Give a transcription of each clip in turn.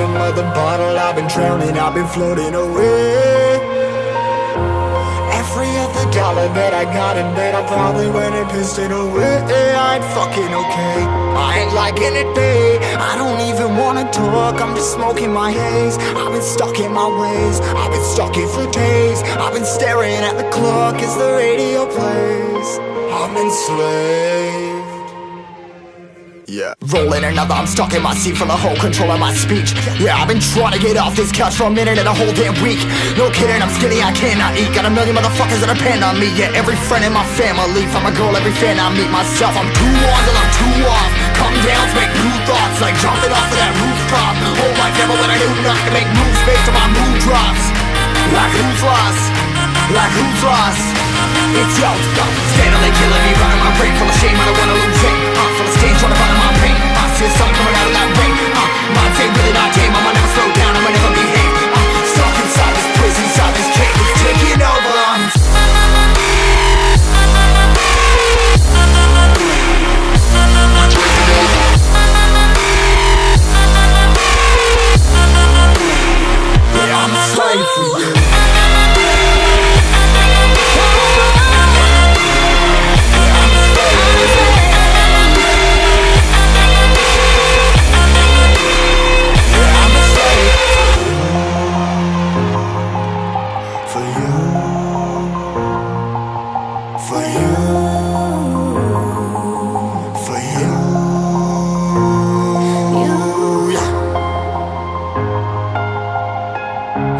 another bottle. I've been drowning, I've been floating away. Every other dollar that I got in bed I probably went and pissed it away. I ain't fucking okay. I ain't liking it, babe. I don't even wanna talk. I'm just smoking my haze. I've been stuck in my ways. I've been stuck here for days. I've been staring at the clock. As the radio plays? I'm enslaved yeah. Rolling another, I'm stuck in my seat for the whole control of my speech. Yeah, I've been trying to get off this couch for a minute and a whole damn week. No kidding, I'm skinny, I cannot eat. Got a million motherfuckers that depend on me. Yeah, every friend in my family. From a girl, every fan I meet myself. I'm too on till I'm too off. Come down make new thoughts, like jumping off of that rooftop. Whole life never when I do not to make moves based on my mood drops. Like who's lost? Like who's lost? It's yo, steadily killing me, running my brain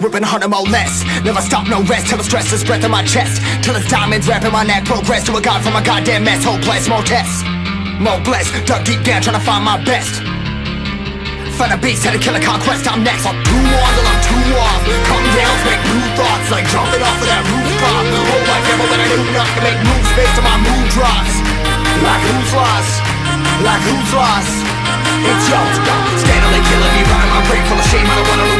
Ripping harder, more less. Never stop, no rest. Till the stress is breath in my chest. Till it's diamonds wrapping my neck. Progress to a god from a goddamn mess. Hopeless, more tests. More blessed. Dug deep down, trying to find my best. Find a beast, had kill a conquest. I'm next. I'm too on till I'm too off. Come down, make new thoughts. Like jumping off of that rooftop. Whole life never when I do not to make moves based on my mood drops. Like who's lost? Like who's lost? It's yo, steadily killing me, running my brain full of shame. I don't wanna